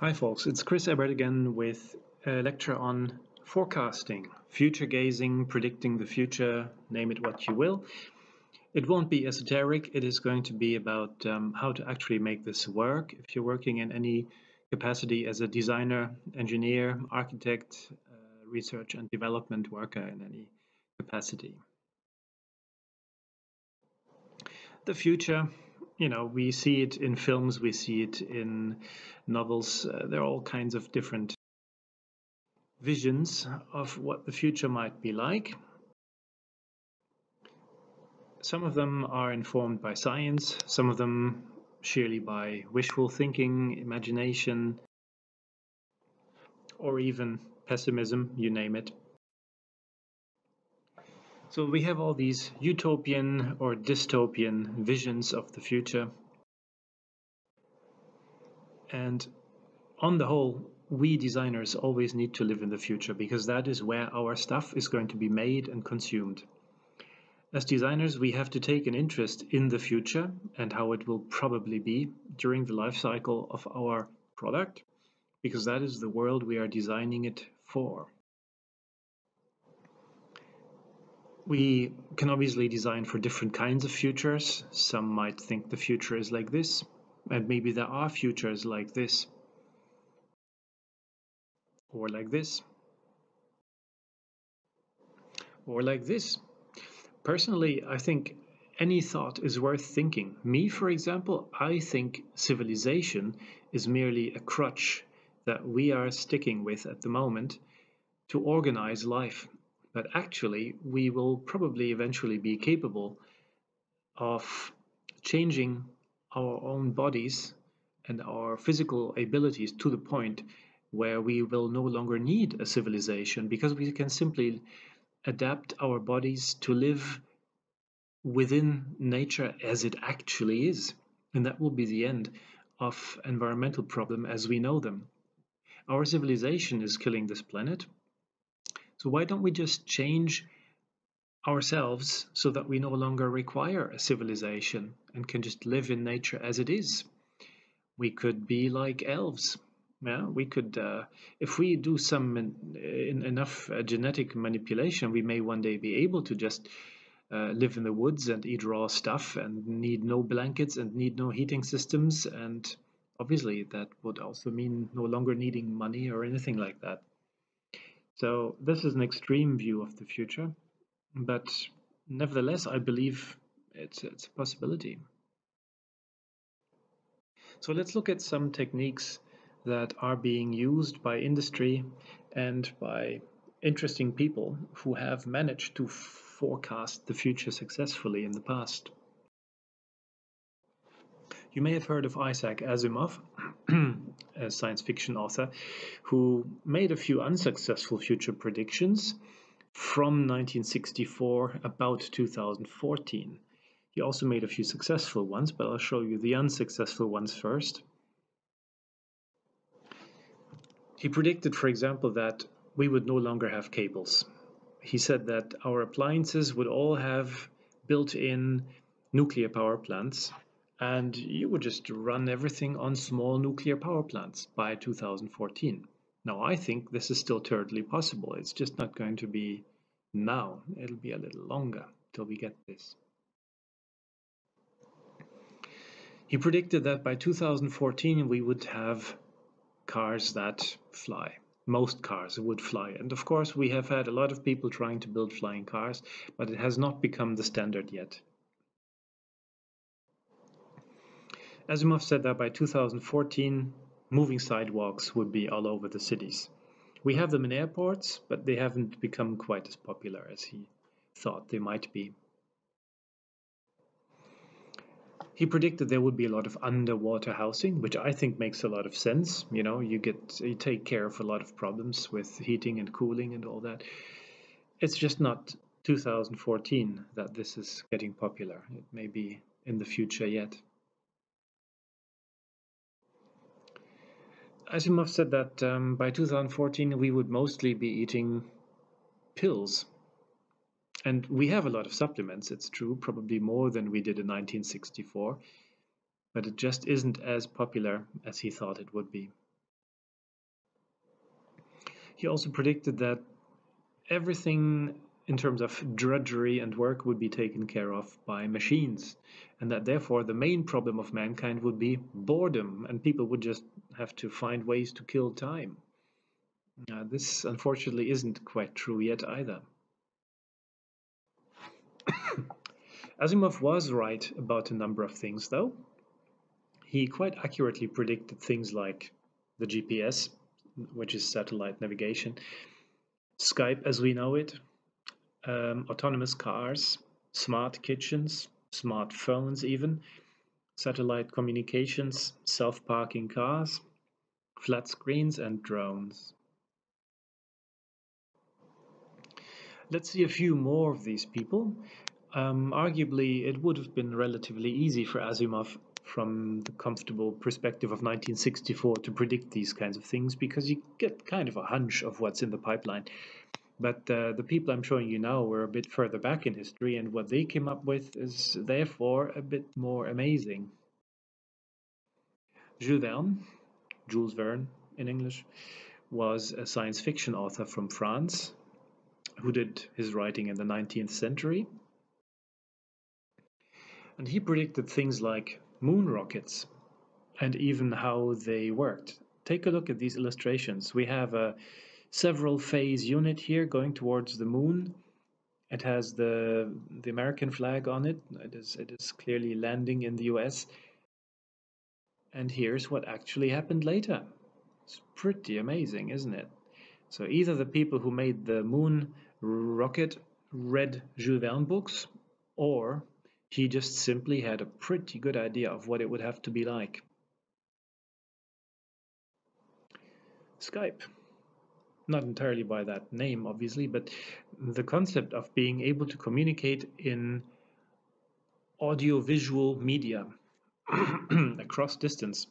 Hi folks, it's Chris Ebbert again with a lecture on forecasting, future gazing, predicting the future, name it what you will. It won't be esoteric, it is going to be about um, how to actually make this work. If you're working in any capacity as a designer, engineer, architect, uh, research and development worker in any capacity. The future you know, we see it in films, we see it in novels. Uh, there are all kinds of different visions of what the future might be like. Some of them are informed by science, some of them sheerly by wishful thinking, imagination, or even pessimism, you name it. So we have all these utopian or dystopian visions of the future. And on the whole, we designers always need to live in the future because that is where our stuff is going to be made and consumed. As designers, we have to take an interest in the future and how it will probably be during the life cycle of our product because that is the world we are designing it for. We can obviously design for different kinds of futures. Some might think the future is like this, and maybe there are futures like this, or like this, or like this. Personally, I think any thought is worth thinking. Me, for example, I think civilization is merely a crutch that we are sticking with at the moment to organize life but actually we will probably eventually be capable of changing our own bodies and our physical abilities to the point where we will no longer need a civilization because we can simply adapt our bodies to live within nature as it actually is. And that will be the end of environmental problem as we know them. Our civilization is killing this planet so why don't we just change ourselves so that we no longer require a civilization and can just live in nature as it is? We could be like elves. Yeah, we could, uh, if we do some in, enough uh, genetic manipulation, we may one day be able to just uh, live in the woods and eat raw stuff and need no blankets and need no heating systems. And obviously, that would also mean no longer needing money or anything like that. So this is an extreme view of the future, but nevertheless, I believe it's, it's a possibility. So let's look at some techniques that are being used by industry and by interesting people who have managed to forecast the future successfully in the past. You may have heard of Isaac Asimov, a science fiction author, who made a few unsuccessful future predictions from 1964 about 2014. He also made a few successful ones, but I'll show you the unsuccessful ones first. He predicted, for example, that we would no longer have cables. He said that our appliances would all have built-in nuclear power plants and you would just run everything on small nuclear power plants by 2014. Now, I think this is still totally possible. It's just not going to be now. It'll be a little longer till we get this. He predicted that by 2014 we would have cars that fly. Most cars would fly. And of course, we have had a lot of people trying to build flying cars, but it has not become the standard yet. Asimov said that by 2014, moving sidewalks would be all over the cities. We have them in airports, but they haven't become quite as popular as he thought they might be. He predicted there would be a lot of underwater housing, which I think makes a lot of sense. You know, you get you take care of a lot of problems with heating and cooling and all that. It's just not 2014 that this is getting popular. It may be in the future yet. Asimov said that um, by 2014 we would mostly be eating pills. And we have a lot of supplements, it's true, probably more than we did in 1964, but it just isn't as popular as he thought it would be. He also predicted that everything in terms of drudgery and work would be taken care of by machines, and that therefore the main problem of mankind would be boredom, and people would just have to find ways to kill time. Uh, this unfortunately isn't quite true yet either. Asimov was right about a number of things, though. He quite accurately predicted things like the GPS, which is satellite navigation, Skype as we know it, um, autonomous cars, smart kitchens, smartphones even, satellite communications, self-parking cars, flat screens and drones. Let's see a few more of these people. Um, arguably, it would have been relatively easy for Asimov from the comfortable perspective of 1964 to predict these kinds of things because you get kind of a hunch of what's in the pipeline. But uh, the people I'm showing you now were a bit further back in history, and what they came up with is therefore a bit more amazing. Jules Verne, Jules Verne in English, was a science fiction author from France who did his writing in the 19th century. And he predicted things like moon rockets and even how they worked. Take a look at these illustrations. We have a several phase unit here going towards the moon. It has the the American flag on it. It is it is clearly landing in the US. And here's what actually happened later. It's pretty amazing, isn't it? So either the people who made the moon rocket read Jules Verne books, or he just simply had a pretty good idea of what it would have to be like. Skype not entirely by that name, obviously, but the concept of being able to communicate in audiovisual media across distance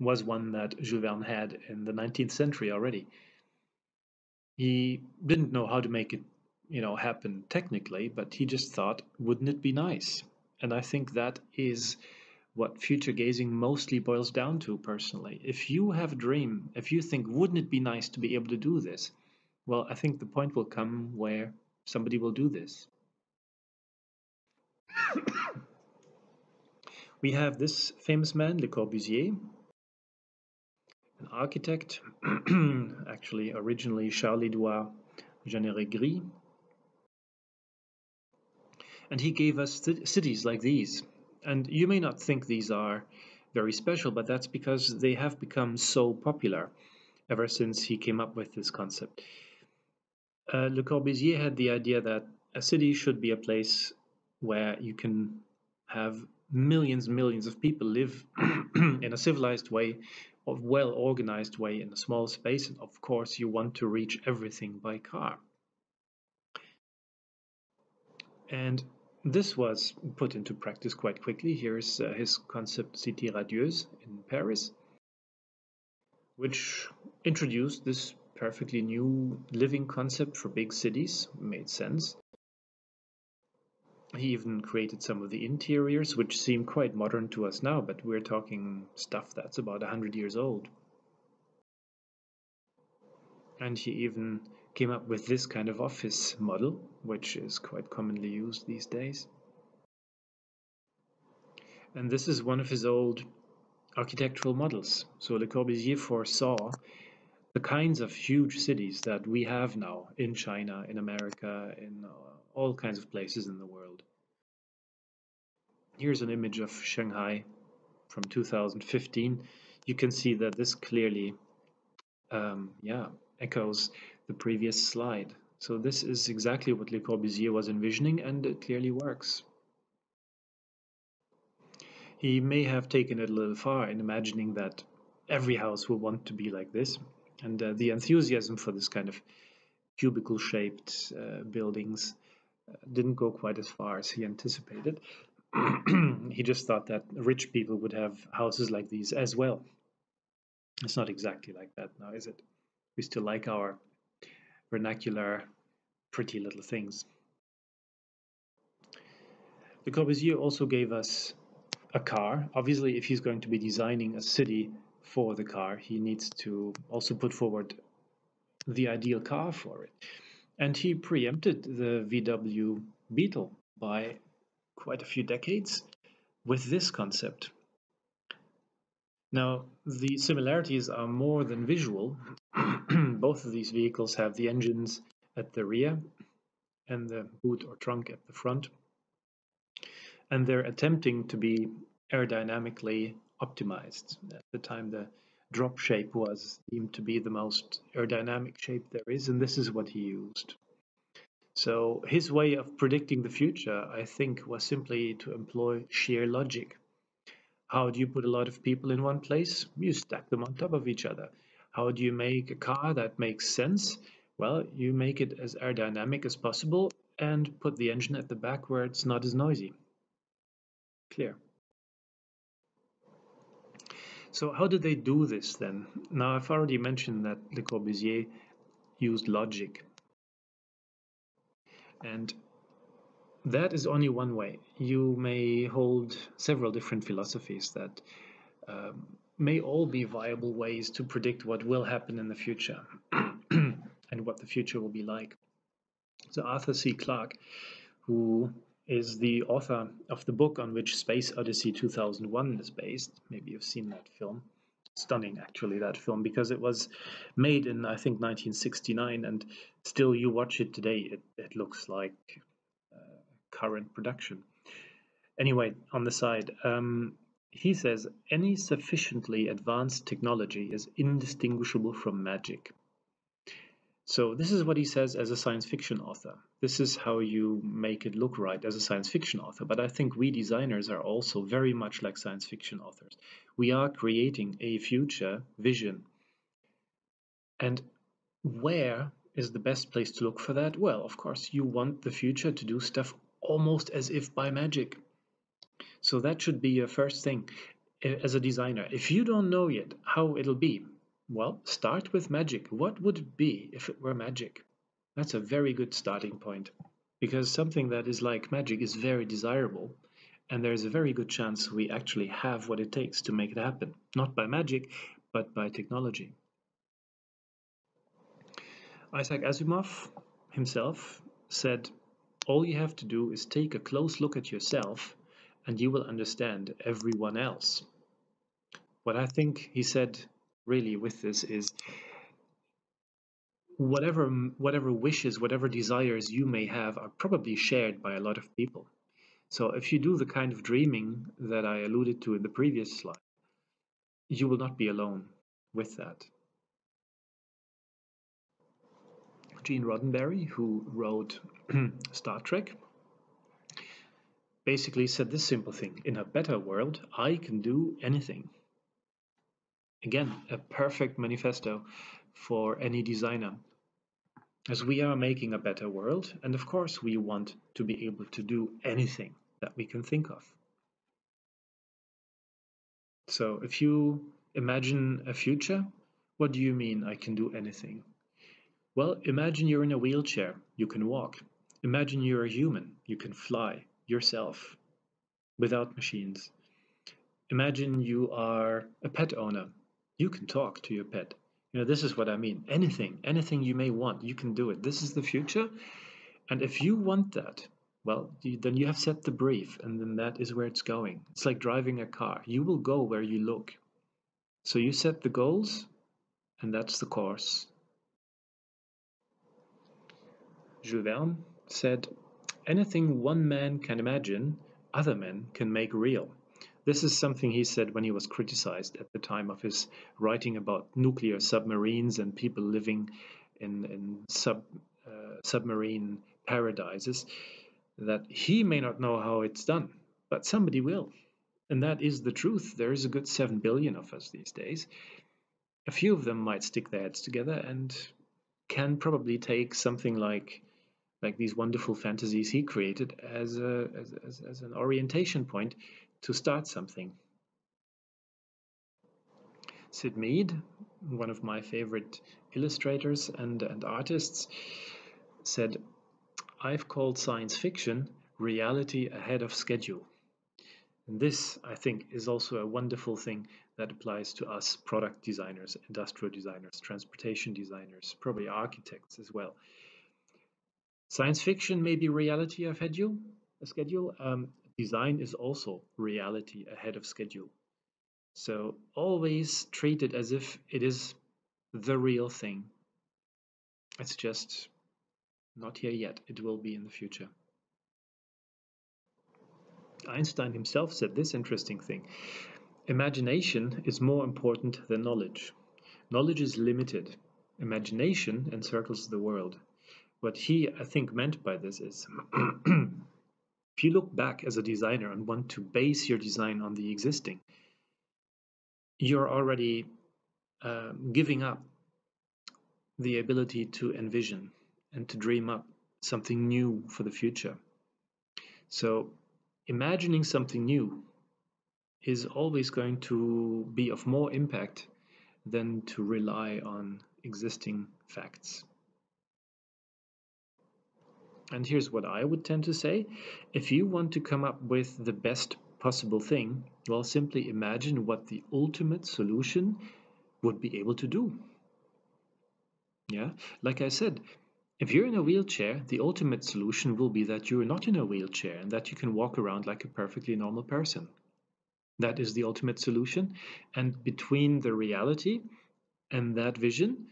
was one that Jules Verne had in the 19th century already. He didn't know how to make it, you know, happen technically, but he just thought, wouldn't it be nice? And I think that is what future gazing mostly boils down to personally. If you have a dream, if you think, wouldn't it be nice to be able to do this? Well, I think the point will come where somebody will do this. we have this famous man, Le Corbusier, an architect, actually originally Charles-Édouard Jeanneret Gris. And he gave us cities like these, and you may not think these are very special, but that's because they have become so popular ever since he came up with this concept. Uh, Le Corbusier had the idea that a city should be a place where you can have millions and millions of people live in a civilized way, a well organized way in a small space. And of course, you want to reach everything by car. And this was put into practice quite quickly. Here's uh, his concept Cité Radieuse in Paris, which introduced this perfectly new living concept for big cities, made sense. He even created some of the interiors, which seem quite modern to us now, but we're talking stuff that's about 100 years old. And he even came up with this kind of office model, which is quite commonly used these days. And this is one of his old architectural models. So Le Corbusier foresaw the kinds of huge cities that we have now in China, in America, in uh, all kinds of places in the world. Here's an image of Shanghai from 2015. You can see that this clearly, um, yeah, echoes the previous slide. So this is exactly what Le Corbusier was envisioning and it clearly works. He may have taken it a little far in imagining that every house will want to be like this and uh, the enthusiasm for this kind of cubicle shaped uh, buildings uh, didn't go quite as far as he anticipated. he just thought that rich people would have houses like these as well. It's not exactly like that now, is it? We still like our vernacular, pretty little things. Le Corbusier also gave us a car. Obviously, if he's going to be designing a city for the car, he needs to also put forward the ideal car for it. And he preempted the VW Beetle by quite a few decades with this concept. Now, the similarities are more than visual. Both of these vehicles have the engines at the rear and the boot or trunk at the front. And they're attempting to be aerodynamically optimized. At the time, the drop shape was deemed to be the most aerodynamic shape there is, and this is what he used. So his way of predicting the future, I think, was simply to employ sheer logic. How do you put a lot of people in one place? You stack them on top of each other. How do you make a car that makes sense? Well, you make it as aerodynamic as possible and put the engine at the back where it's not as noisy. Clear. So how did they do this then? Now I've already mentioned that Le Corbusier used logic. And that is only one way. You may hold several different philosophies that um, may all be viable ways to predict what will happen in the future and what the future will be like. So Arthur C. Clarke, who is the author of the book on which Space Odyssey 2001 is based. Maybe you've seen that film. Stunning, actually, that film, because it was made in, I think, 1969, and still you watch it today, it, it looks like uh, current production. Anyway, on the side, um, he says any sufficiently advanced technology is indistinguishable from magic. So this is what he says as a science fiction author. This is how you make it look right as a science fiction author. But I think we designers are also very much like science fiction authors. We are creating a future vision. And where is the best place to look for that? Well, of course, you want the future to do stuff almost as if by magic. So that should be your first thing eh, as a designer. If you don't know yet how it'll be, well, start with magic. What would it be if it were magic? That's a very good starting point because something that is like magic is very desirable and there's a very good chance we actually have what it takes to make it happen. Not by magic, but by technology. Isaac Asimov himself said, all you have to do is take a close look at yourself and you will understand everyone else. What I think he said really with this is whatever whatever wishes whatever desires you may have are probably shared by a lot of people so if you do the kind of dreaming that i alluded to in the previous slide you will not be alone with that gene roddenberry who wrote star trek basically said this simple thing in a better world i can do anything Again, a perfect manifesto for any designer. As we are making a better world, and of course we want to be able to do anything that we can think of. So if you imagine a future, what do you mean I can do anything? Well, imagine you're in a wheelchair, you can walk. Imagine you're a human, you can fly yourself without machines. Imagine you are a pet owner, you can talk to your pet. You know, this is what I mean. Anything, anything you may want, you can do it. This is the future. And if you want that, well, then you have set the brief, and then that is where it's going. It's like driving a car. You will go where you look. So you set the goals, and that's the course. Jules Verne said, Anything one man can imagine, other men can make real. This is something he said when he was criticized at the time of his writing about nuclear submarines and people living in, in sub, uh, submarine paradises, that he may not know how it's done, but somebody will. And that is the truth. There is a good 7 billion of us these days. A few of them might stick their heads together and can probably take something like like these wonderful fantasies he created as, a, as, as, as an orientation point to start something. Syd Mead, one of my favorite illustrators and, and artists, said, I've called science fiction reality ahead of schedule. And this, I think, is also a wonderful thing that applies to us product designers, industrial designers, transportation designers, probably architects as well. Science fiction may be reality ahead a schedule. Um, design is also reality ahead of schedule. So always treat it as if it is the real thing. It's just not here yet. It will be in the future. Einstein himself said this interesting thing. Imagination is more important than knowledge. Knowledge is limited. Imagination encircles the world. What he, I think, meant by this is if you look back as a designer and want to base your design on the existing, you're already uh, giving up the ability to envision and to dream up something new for the future. So, imagining something new is always going to be of more impact than to rely on existing facts. And here's what I would tend to say if you want to come up with the best possible thing, well, simply imagine what the ultimate solution would be able to do. Yeah, like I said, if you're in a wheelchair, the ultimate solution will be that you're not in a wheelchair and that you can walk around like a perfectly normal person. That is the ultimate solution. And between the reality and that vision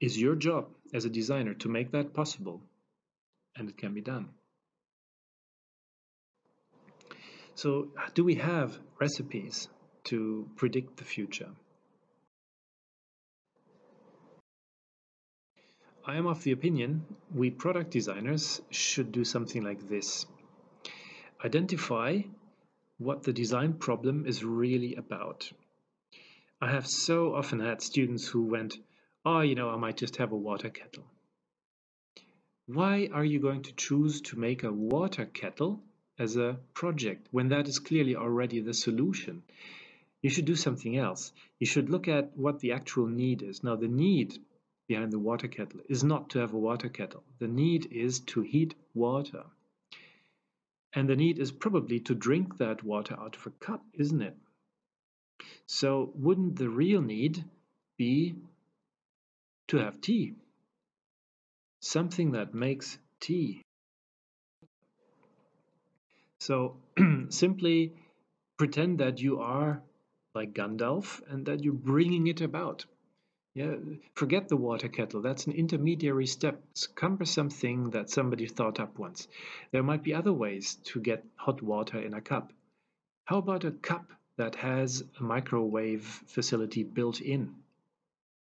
is your job as a designer to make that possible. And it can be done. So, do we have recipes to predict the future? I am of the opinion we product designers should do something like this. Identify what the design problem is really about. I have so often had students who went, oh, you know, I might just have a water kettle. Why are you going to choose to make a water kettle as a project when that is clearly already the solution? You should do something else. You should look at what the actual need is. Now, the need behind the water kettle is not to have a water kettle. The need is to heat water. And the need is probably to drink that water out of a cup, isn't it? So wouldn't the real need be to have tea? Something that makes tea. So simply pretend that you are like Gandalf and that you're bringing it about. Yeah, forget the water kettle. That's an intermediary step. It's cumbersome thing that somebody thought up once. There might be other ways to get hot water in a cup. How about a cup that has a microwave facility built in?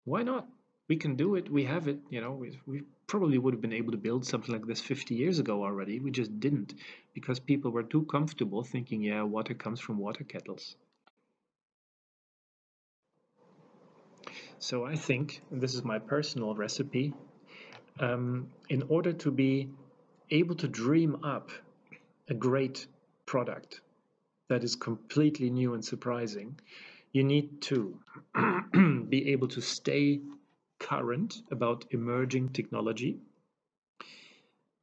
Why not? We can do it. We have it. You know, we, we probably would have been able to build something like this 50 years ago already. We just didn't because people were too comfortable thinking, yeah, water comes from water kettles. So I think, this is my personal recipe, um, in order to be able to dream up a great product that is completely new and surprising, you need to be able to stay current about emerging technology.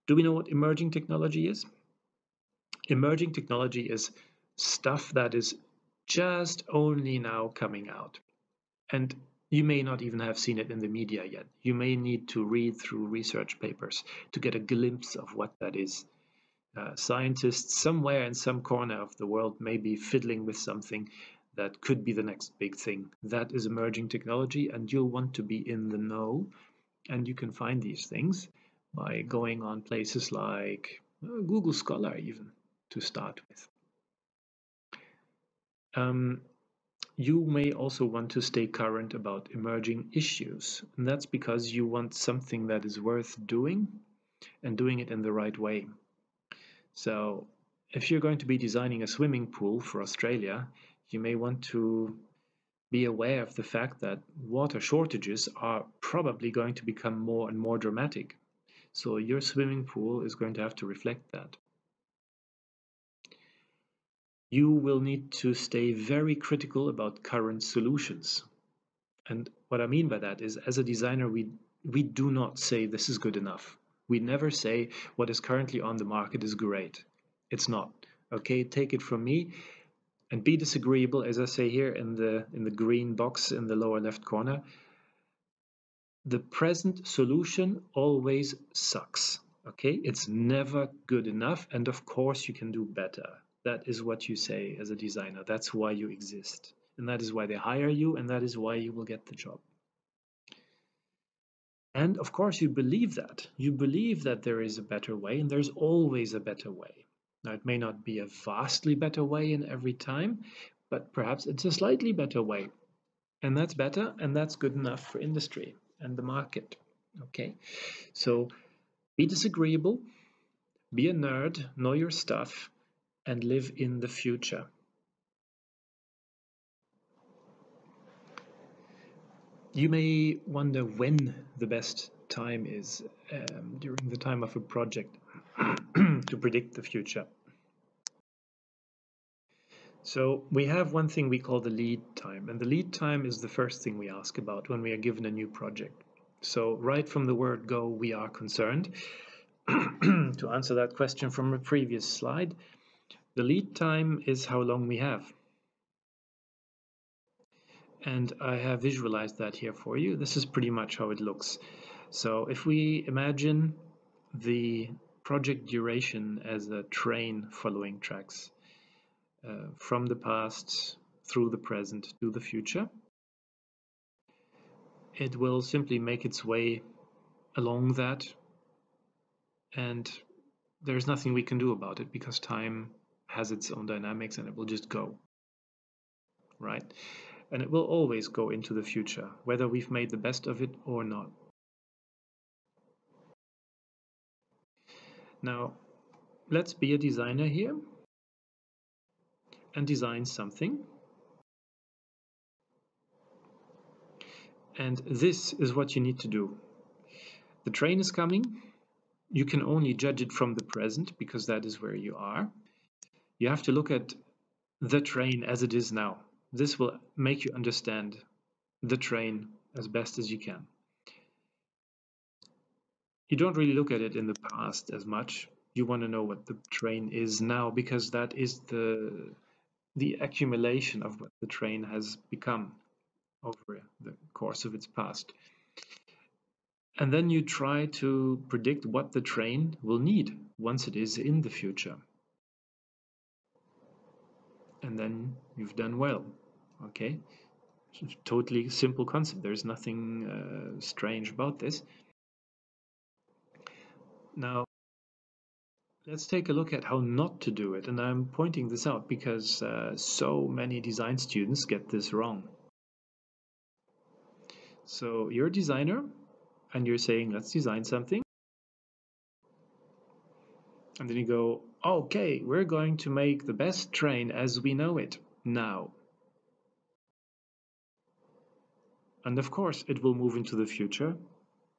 Do we know what emerging technology is? Emerging technology is stuff that is just only now coming out. And you may not even have seen it in the media yet. You may need to read through research papers to get a glimpse of what that is. Uh, scientists somewhere in some corner of the world may be fiddling with something that could be the next big thing. That is emerging technology, and you'll want to be in the know. And you can find these things by going on places like uh, Google Scholar, even to start with. Um, you may also want to stay current about emerging issues, and that's because you want something that is worth doing and doing it in the right way. So, if you're going to be designing a swimming pool for Australia, you may want to be aware of the fact that water shortages are probably going to become more and more dramatic. So, your swimming pool is going to have to reflect that you will need to stay very critical about current solutions. And what I mean by that is, as a designer, we, we do not say this is good enough. We never say what is currently on the market is great. It's not. Okay, take it from me and be disagreeable, as I say here in the in the green box in the lower left corner. The present solution always sucks. Okay, it's never good enough, and of course you can do better. That is what you say as a designer. That's why you exist, and that is why they hire you, and that is why you will get the job. And of course, you believe that. You believe that there is a better way, and there's always a better way. Now, it may not be a vastly better way in every time, but perhaps it's a slightly better way. And that's better, and that's good enough for industry and the market. Okay, so be disagreeable, be a nerd, know your stuff, and live in the future. You may wonder when the best time is um, during the time of a project to predict the future. So we have one thing we call the lead time, and the lead time is the first thing we ask about when we are given a new project. So right from the word go, we are concerned. to answer that question from a previous slide, the lead time is how long we have and I have visualized that here for you. This is pretty much how it looks. So if we imagine the project duration as a train following tracks uh, from the past through the present to the future, it will simply make its way along that and there's nothing we can do about it because time has its own dynamics and it will just go right and it will always go into the future, whether we've made the best of it or not. Now, let's be a designer here and design something. And this is what you need to do. The train is coming. You can only judge it from the present because that is where you are. You have to look at the train as it is now. This will make you understand the train as best as you can. You don't really look at it in the past as much. You want to know what the train is now because that is the the accumulation of what the train has become over the course of its past. And then you try to predict what the train will need once it is in the future. And then you've done well okay totally simple concept there's nothing uh, strange about this now let's take a look at how not to do it and I'm pointing this out because uh, so many design students get this wrong. So you're a designer and you're saying let's design something. And then you go okay we're going to make the best train as we know it now. And of course it will move into the future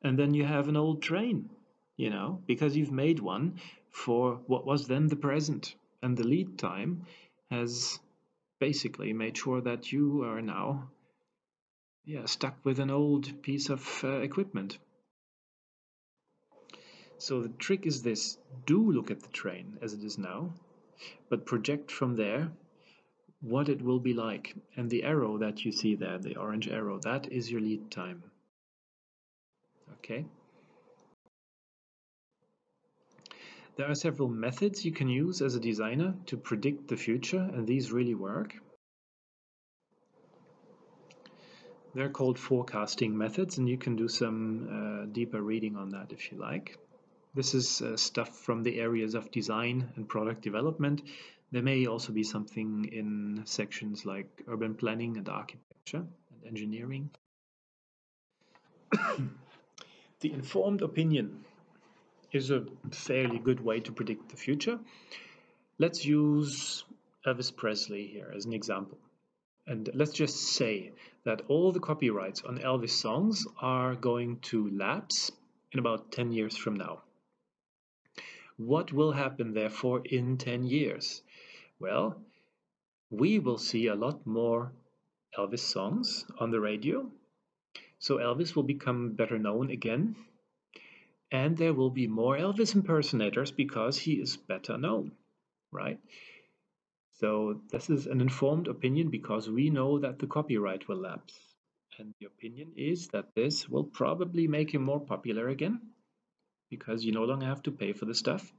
and then you have an old train you know because you've made one for what was then the present and the lead time has basically made sure that you are now yeah stuck with an old piece of uh, equipment so the trick is this do look at the train as it is now but project from there what it will be like. And the arrow that you see there, the orange arrow, that is your lead time. Okay. There are several methods you can use as a designer to predict the future, and these really work. They're called forecasting methods, and you can do some uh, deeper reading on that if you like. This is uh, stuff from the areas of design and product development, there may also be something in sections like urban planning and architecture and engineering. the informed opinion is a fairly good way to predict the future. Let's use Elvis Presley here as an example. And let's just say that all the copyrights on Elvis songs are going to lapse in about 10 years from now. What will happen therefore in 10 years? Well, we will see a lot more Elvis songs on the radio. So Elvis will become better known again. And there will be more Elvis impersonators because he is better known, right? So this is an informed opinion because we know that the copyright will lapse. And the opinion is that this will probably make him more popular again because you no longer have to pay for the stuff.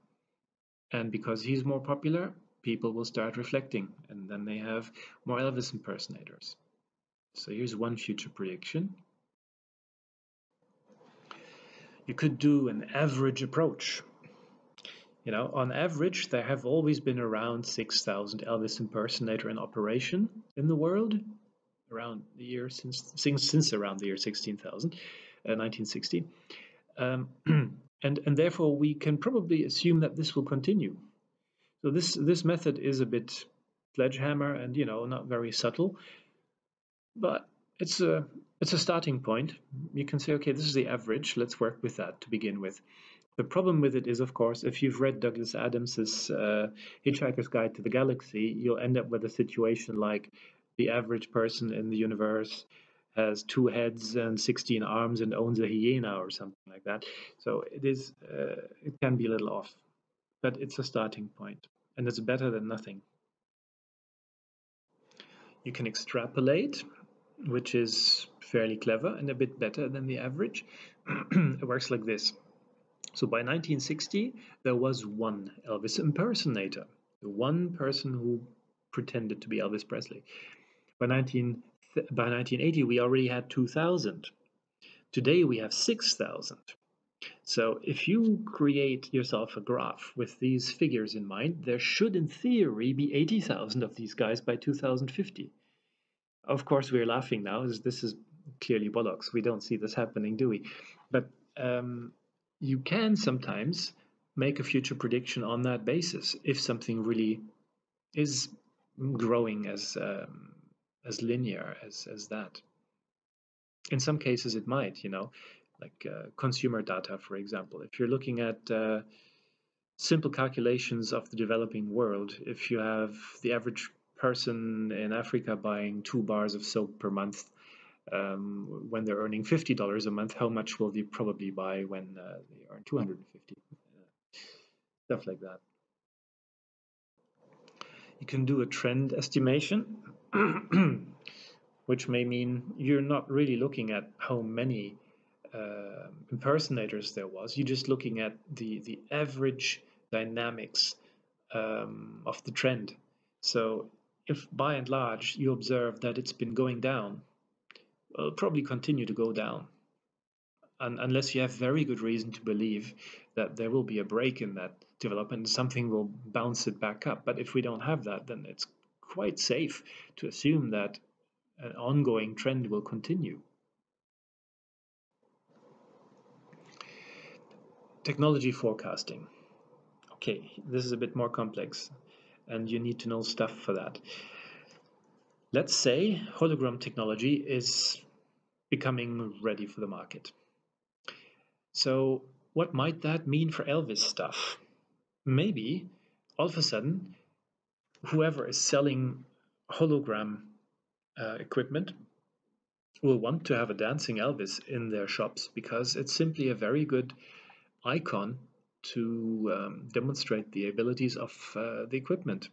And because he's more popular, people will start reflecting and then they have more Elvis impersonators. So here's one future prediction. You could do an average approach. You know, on average, there have always been around 6,000 Elvis impersonator in operation in the world around the year since since, since around the year 16,000, uh, 1960. Um, and, and therefore we can probably assume that this will continue. So this, this method is a bit sledgehammer and, you know, not very subtle, but it's a, it's a starting point. You can say, okay, this is the average. Let's work with that to begin with. The problem with it is, of course, if you've read Douglas Adams's uh, Hitchhiker's Guide to the Galaxy, you'll end up with a situation like the average person in the universe has two heads and 16 arms and owns a hyena or something like that. So it is, uh, it can be a little off, but it's a starting point and it's better than nothing. You can extrapolate, which is fairly clever and a bit better than the average. it works like this. So by 1960, there was one Elvis impersonator, the one person who pretended to be Elvis Presley. By 19 by 1980, we already had 2,000. Today, we have 6,000. So if you create yourself a graph with these figures in mind, there should, in theory, be 80,000 of these guys by 2050. Of course, we're laughing now, this is clearly bollocks. We don't see this happening, do we? But um, you can sometimes make a future prediction on that basis if something really is growing as um, as linear as, as that. In some cases, it might, you know, like uh, consumer data, for example. If you're looking at uh, simple calculations of the developing world, if you have the average person in Africa buying two bars of soap per month, um, when they're earning $50 a month, how much will they probably buy when uh, they earn 250 uh, Stuff like that. You can do a trend estimation which may mean you're not really looking at how many uh, impersonators there was. You're just looking at the the average dynamics um, of the trend. So if by and large you observe that it's been going down, it'll probably continue to go down. And unless you have very good reason to believe that there will be a break in that development, something will bounce it back up. But if we don't have that, then it's quite safe to assume that an ongoing trend will continue. Technology forecasting. Okay, this is a bit more complex and you need to know stuff for that. Let's say hologram technology is becoming ready for the market. So what might that mean for Elvis stuff? Maybe all of a sudden whoever is selling hologram uh, equipment will want to have a dancing Elvis in their shops because it's simply a very good icon to um, demonstrate the abilities of uh, the equipment.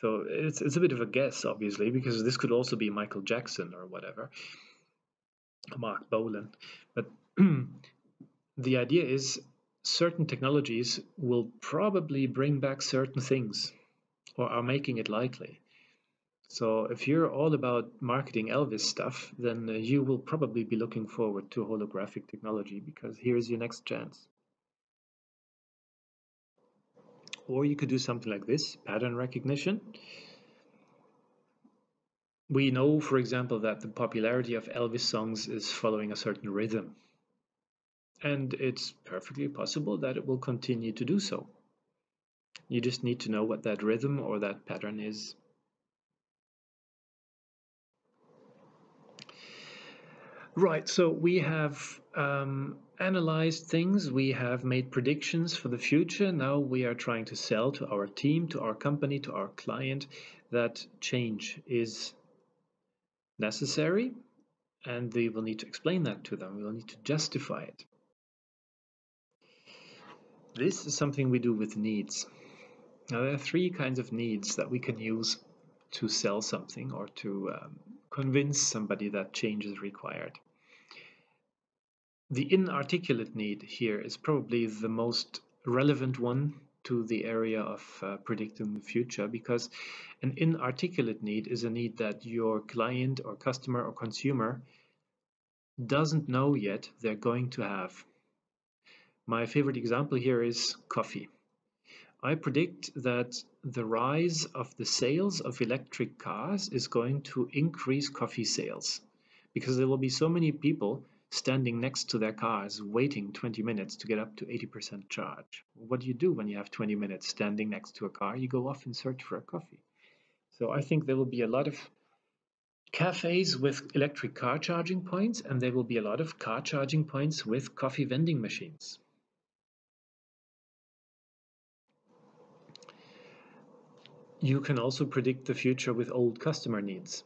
So it's, it's a bit of a guess, obviously, because this could also be Michael Jackson or whatever, Marc Bolan. But the idea is certain technologies will probably bring back certain things or are making it likely. So if you're all about marketing Elvis stuff, then uh, you will probably be looking forward to holographic technology because here's your next chance. Or you could do something like this, pattern recognition. We know, for example, that the popularity of Elvis songs is following a certain rhythm and it's perfectly possible that it will continue to do so. You just need to know what that rhythm or that pattern is. Right, so we have um, analyzed things, we have made predictions for the future. Now we are trying to sell to our team, to our company, to our client that change is necessary and we will need to explain that to them. We will need to justify it. This is something we do with needs. Now, there are three kinds of needs that we can use to sell something or to um, convince somebody that change is required. The inarticulate need here is probably the most relevant one to the area of uh, predicting the future because an inarticulate need is a need that your client or customer or consumer doesn't know yet they're going to have. My favorite example here is coffee. I predict that the rise of the sales of electric cars is going to increase coffee sales because there will be so many people standing next to their cars waiting 20 minutes to get up to 80% charge. What do you do when you have 20 minutes standing next to a car? You go off and search for a coffee. So I think there will be a lot of cafes with electric car charging points and there will be a lot of car charging points with coffee vending machines. You can also predict the future with old customer needs.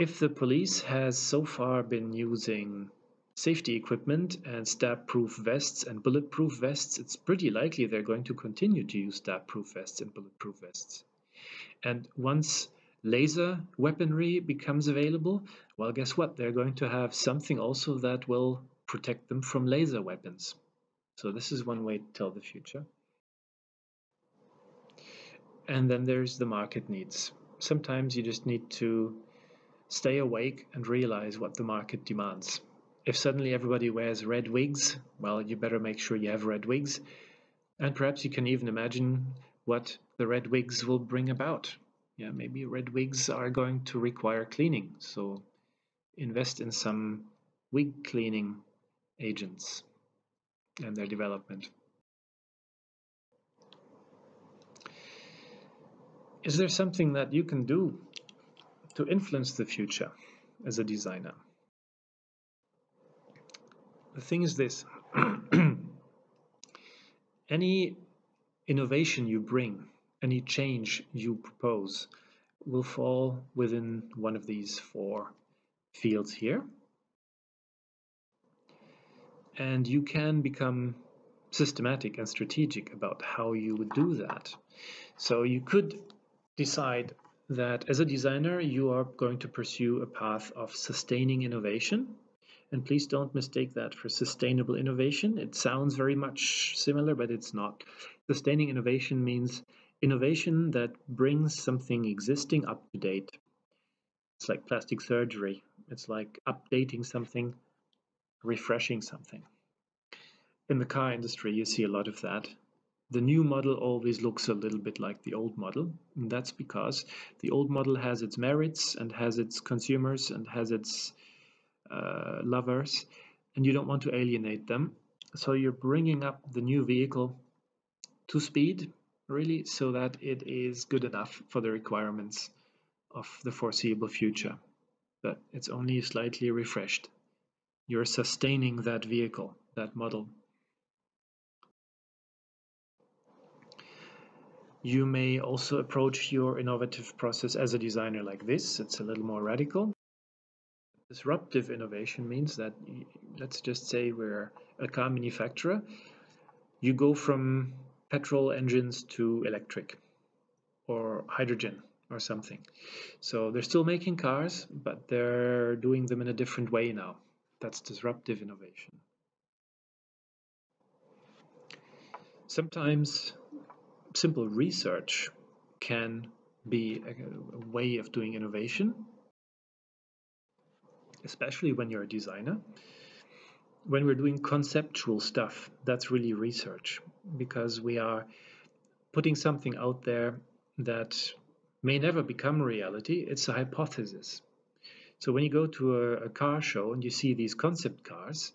If the police has so far been using safety equipment and stab-proof vests and bulletproof vests, it's pretty likely they're going to continue to use stab-proof vests and bulletproof vests. And once laser weaponry becomes available, well, guess what? They're going to have something also that will protect them from laser weapons. So this is one way to tell the future. And then there's the market needs. Sometimes you just need to stay awake and realize what the market demands. If suddenly everybody wears red wigs, well, you better make sure you have red wigs. And perhaps you can even imagine what the red wigs will bring about. Yeah, maybe red wigs are going to require cleaning, so invest in some wig cleaning agents and their development. Is there something that you can do to influence the future as a designer? The thing is this any innovation you bring, any change you propose, will fall within one of these four fields here. And you can become systematic and strategic about how you would do that. So you could decide that as a designer, you are going to pursue a path of sustaining innovation. And please don't mistake that for sustainable innovation. It sounds very much similar, but it's not. Sustaining innovation means innovation that brings something existing up to date. It's like plastic surgery. It's like updating something, refreshing something. In the car industry, you see a lot of that the new model always looks a little bit like the old model. And that's because the old model has its merits and has its consumers and has its Uh, lovers, and you don't want to alienate them. So you're bringing up the new vehicle to speed, really, so that it is good enough for the requirements of the foreseeable future. But it's only slightly refreshed. You're sustaining that vehicle, that model. You may also approach your innovative process as a designer like this. It's a little more radical. Disruptive innovation means that, let's just say we're a car manufacturer. You go from petrol engines to electric or hydrogen or something. So they're still making cars, but they're doing them in a different way now. That's disruptive innovation. Sometimes simple research can be a, way of doing innovation, especially when you're a designer. When we're doing conceptual stuff, that's really research because we are putting something out there that may never become reality. It's a hypothesis. So when you go to a, a, car show and you see these concept cars,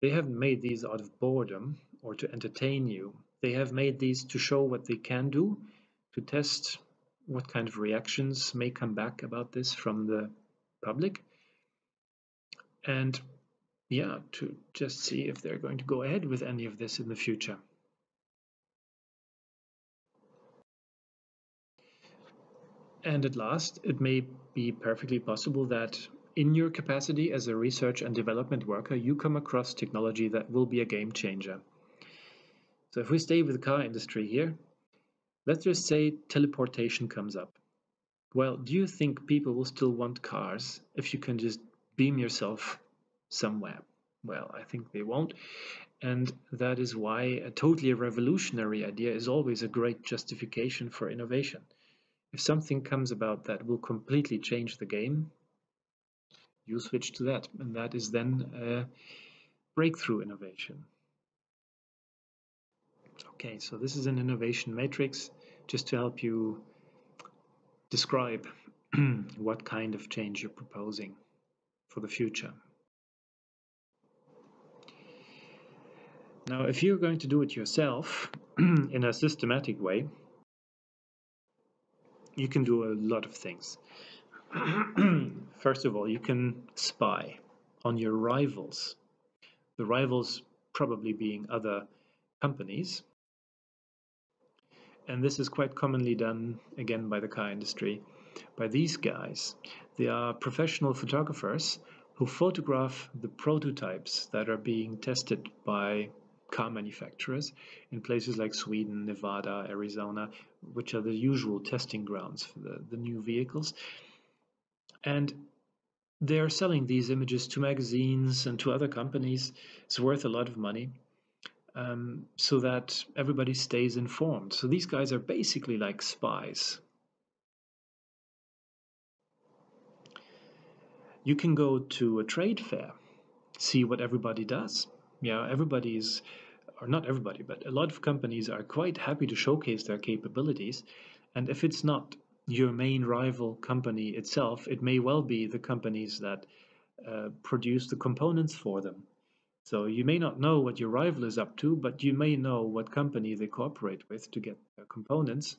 they haven't made these out of boredom or to entertain you. They have made these to show what they can do, to test what kind of reactions may come back about this from the public. And yeah, to just see if they're going to go ahead with any of this in the future. And at last, it may be perfectly possible that in your capacity as a research and development worker, you come across technology that will be a game changer. So if we stay with the car industry here, let's just say teleportation comes up. Well, do you think people will still want cars if you can just beam yourself somewhere? Well, I think they won't. And that is why a totally revolutionary idea is always a great justification for innovation. If something comes about that will completely change the game, you switch to that. And that is then a breakthrough innovation. Okay, so this is an innovation matrix just to help you describe what kind of change you're proposing for the future. Now, if you're going to do it yourself in a systematic way, you can do a lot of things. First of all, you can spy on your rivals. The rivals probably being other companies. And this is quite commonly done, again, by the car industry, by these guys. They are professional photographers who photograph the prototypes that are being tested by car manufacturers in places like Sweden, Nevada, Arizona, which are the usual testing grounds for the, the new vehicles. And they're selling these images to magazines and to other companies. It's worth a lot of money um, so that everybody stays informed. So these guys are basically like spies. You can go to a trade fair, see what everybody does yeah, everybody is, or not everybody, but a lot of companies are quite happy to showcase their capabilities. And if it's not your main rival company itself, it may well be the companies that uh, produce the components for them. So you may not know what your rival is up to, but you may know what company they cooperate with to get their components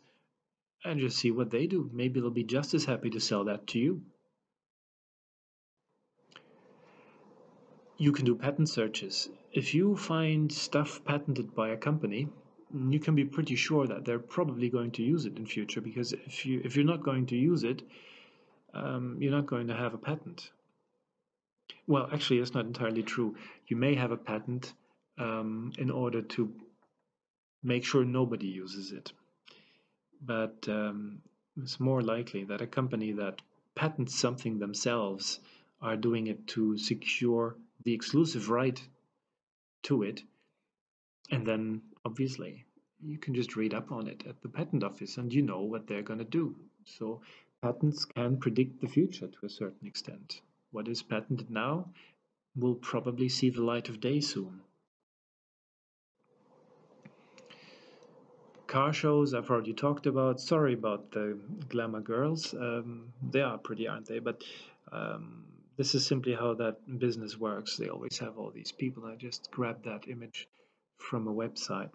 and just see what they do. Maybe they'll be just as happy to sell that to you. You can do patent searches. If you find stuff patented by a company, you can be pretty sure that they're probably going to use it in future because if you if you're not going to use it, um, you're not going to have a patent. Well, actually, that's not entirely true. You may have a patent um, in order to make sure nobody uses it, but um, it's more likely that a company that patents something themselves are doing it to secure the exclusive right to it. And then obviously you can just read up on it at the patent office and you know what they're going to do. So patents can predict the future to a certain extent. What is patented now will probably see the light of day soon. Car shows I've already talked about. Sorry about the glamour girls. Um, they are pretty, aren't they? But um, this is simply how that business works. They always have all these people. I just grabbed that image from a website.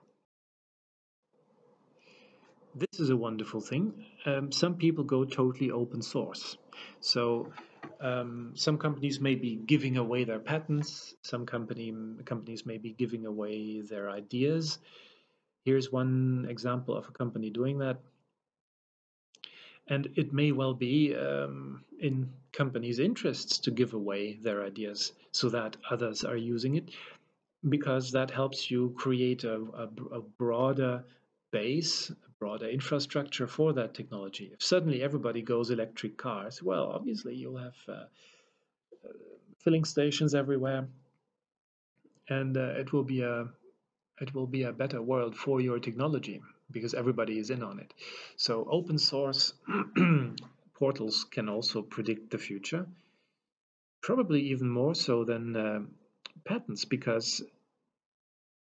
This is a wonderful thing. Um, some people go totally open source. So um, some companies may be giving away their patents. Some company companies may be giving away their ideas. Here's one example of a company doing that. And it may well be um, in companies' interests to give away their ideas so that others are using it, because that helps you create a, a, a broader base, a broader infrastructure for that technology. If suddenly everybody goes electric cars, well, obviously you'll have uh, uh, filling stations everywhere, and uh, it will be a it will be a better world for your technology because everybody is in on it. So open source portals can also predict the future, probably even more so than uh, patents because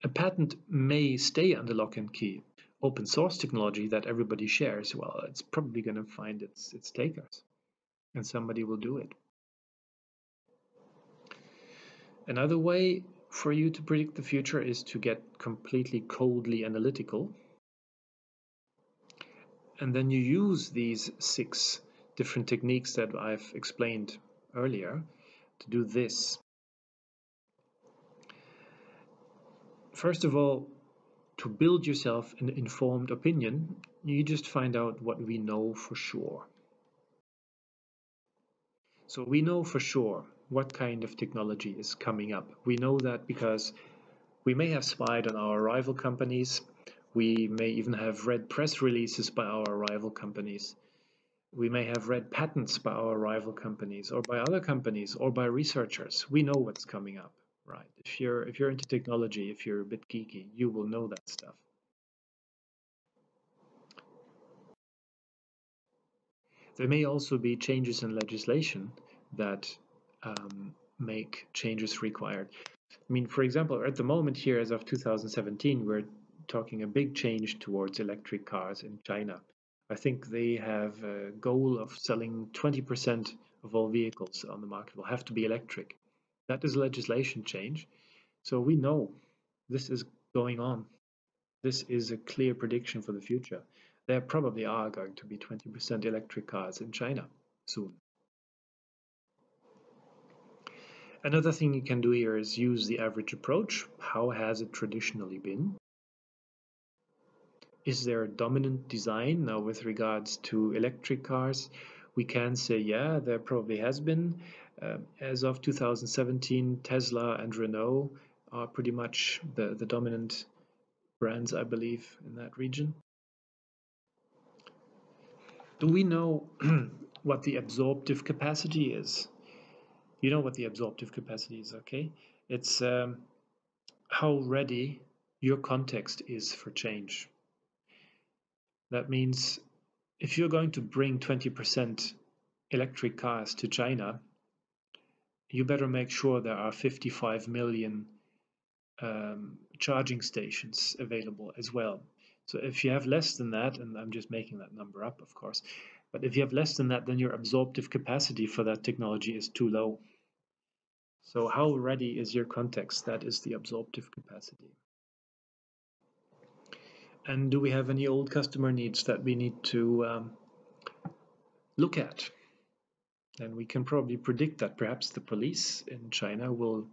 a patent may stay under lock and key. Open source technology that everybody shares, well, it's probably going to find its, its takers and somebody will do it. Another way for you to predict the future is to get completely coldly analytical and then you use these six different techniques that I've explained earlier to do this. First of all, to build yourself an informed opinion, you just find out what we know for sure. So we know for sure what kind of technology is coming up. We know that because we may have spied on our rival companies We may even have read press releases by our rival companies. We may have read patents by our rival companies or by other companies or by researchers. We know what's coming up, right? If you're if you're into technology, if you're a bit geeky, you will know that stuff. There may also be changes in legislation that um, make changes required. I mean, for example, at the moment here, as of 2017, we're talking a big change towards electric cars in China. I think they have a goal of selling 20% of all vehicles on the market will have to be electric. That is a legislation change. So we know this is going on. This is a clear prediction for the future there probably are going to be 20% electric cars in China soon. Another thing you can do here is use the average approach. How has it traditionally been? Is there a dominant design? Now, with regards to electric cars, we can say, yeah, there probably has been. Uh, as of 2017, Tesla and Renault are pretty much the, the dominant brands, I believe, in that region. Do we know what the absorptive capacity is? You know what the absorptive capacity is, okay? It's um, how ready your context is for change. That means if you're going to bring 20% electric cars to China, you better make sure there are 55 million um, charging stations available as well. So if you have less than that, and I'm just making that number up, of course, but if you have less than that, then your absorptive capacity for that technology is too low. So how ready is your context? That is the absorptive capacity. And do we have any old customer needs that we need to um, look at? And we can probably predict that perhaps the police in China will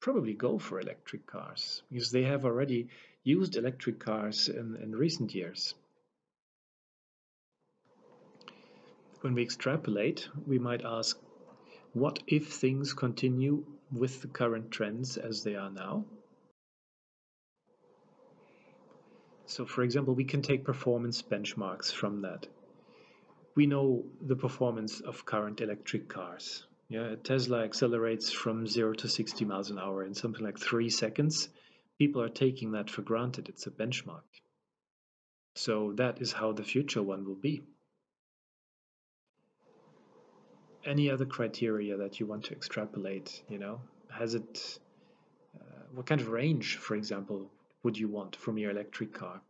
probably go for electric cars because they have already used electric cars in, in recent years. When we extrapolate, we might ask, what if things continue with the current trends as they are now? So for example, we can take performance benchmarks from that. We know the performance of current electric cars. Yeah, Tesla accelerates from 0 to 60 miles an hour in something like 3 seconds people are taking that for granted. It's a benchmark. So that is how the future one will be. Any other criteria that you want to extrapolate, you know, has it, uh, what kind of range, for example, would you want from your electric car?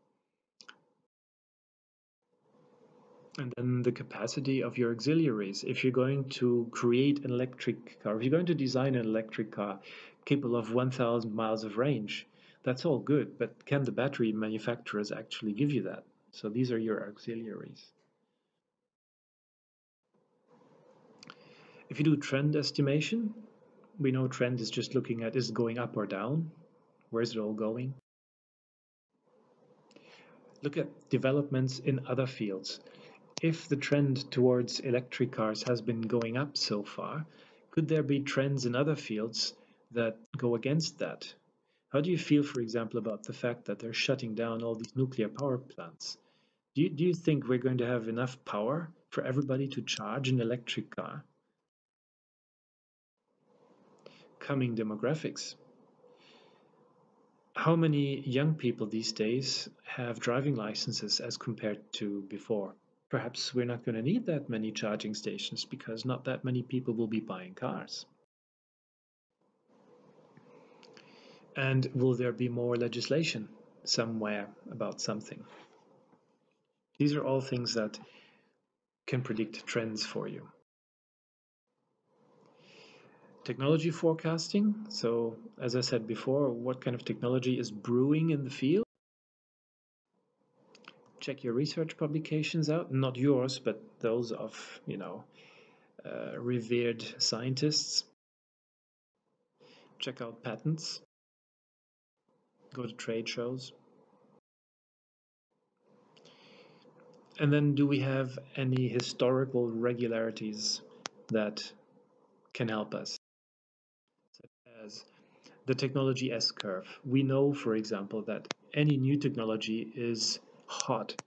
And then the capacity of your auxiliaries. If you're going to create an electric car, if you're going to design an electric car capable of 1000 miles of range, that's all good, but can the battery manufacturers actually give you that? So these are your auxiliaries. If you do trend estimation, we know trend is just looking at is it going up or down? Where's it all going? Look at developments in other fields. If the trend towards electric cars has been going up so far, could there be trends in other fields that go against that? How do you feel, for example, about the fact that they're shutting down all these nuclear power plants? Do you, do you think we're going to have enough power for everybody to charge an electric car? Coming demographics. How many young people these days have driving licenses as compared to before? Perhaps we're not going to need that many charging stations because not that many people will be buying cars. And will there be more legislation somewhere about something? These are all things that can predict trends for you. Technology forecasting. So, as I said before, what kind of technology is brewing in the field? Check your research publications out, not yours, but those of, you know, uh, revered scientists. Check out patents go to trade shows. And then do we have any historical regularities that can help us? As the technology S-curve. We know, for example, that any new technology is hot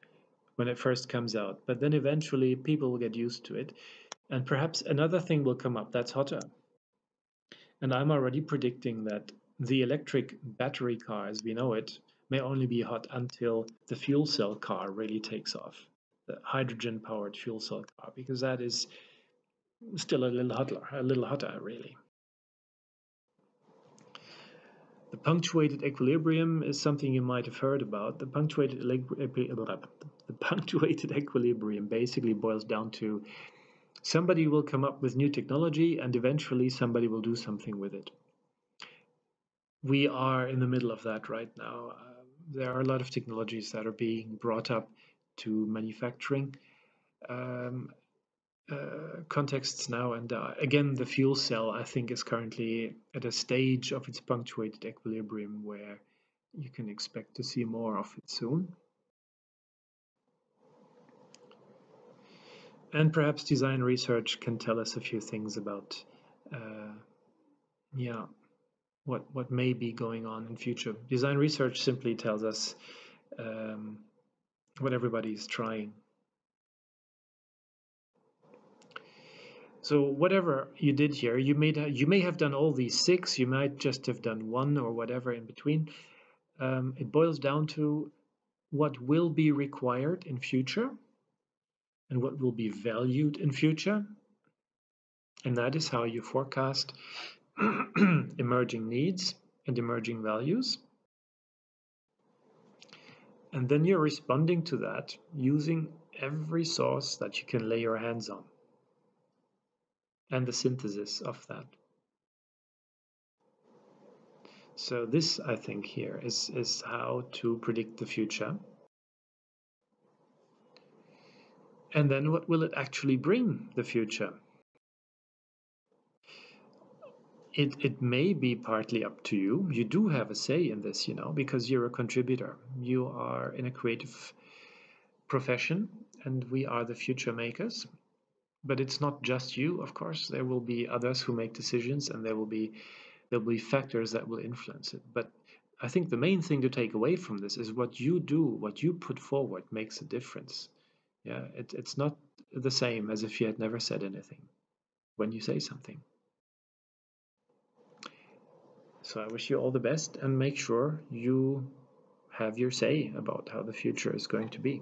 when it first comes out, but then eventually people will get used to it, and perhaps another thing will come up that's hotter. And I'm already predicting that the electric battery car as we know it may only be hot until the fuel cell car really takes off, the hydrogen powered fuel cell car, because that is still a little hotter, a little hotter really. The punctuated equilibrium is something you might have heard about. The punctuated, the punctuated equilibrium basically boils down to somebody will come up with new technology and eventually somebody will do something with it. We are in the middle of that right now. Uh, there are a lot of technologies that are being brought up to manufacturing um, uh, contexts now. And uh, again, the fuel cell, I think, is currently at a stage of its punctuated equilibrium where you can expect to see more of it soon. And perhaps design research can tell us a few things about, uh, yeah, what what may be going on in future. Design research simply tells us um, what everybody is trying. So whatever you did here, you may you may have done all these six. You might just have done one or whatever in between. Um, it boils down to what will be required in future and what will be valued in future. And that is how you forecast emerging needs and emerging values. And then you're responding to that using every source that you can lay your hands on and the synthesis of that. So this, I think, here is, is how to predict the future. And then what will it actually bring, the future? it, it may be partly up to you. You do have a say in this, you know, because you're a contributor. You are in a creative profession, and we are the future makers. But it's not just you, of course. There will be others who make decisions, and there will be there will be factors that will influence it. But I think the main thing to take away from this is what you do, what you put forward, makes a difference. Yeah, it, it's not the same as if you had never said anything when you say something. So I wish you all the best and make sure you have your say about how the future is going to be.